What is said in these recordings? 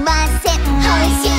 ません。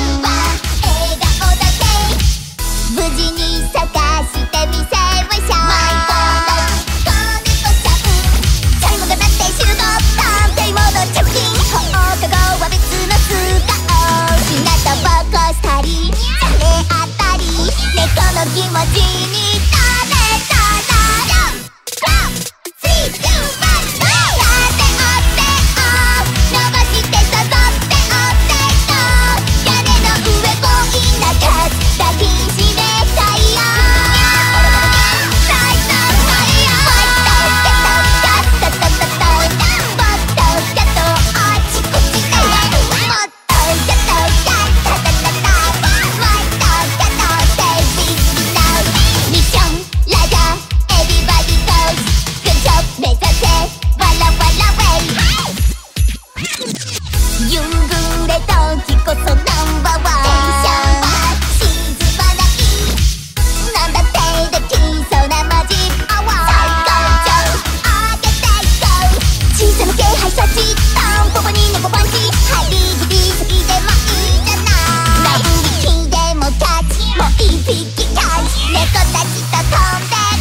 チタに猫パンチハイビーグビーきでもいいじゃないラブリきでもキッチもういピッキッチたちと飛んでる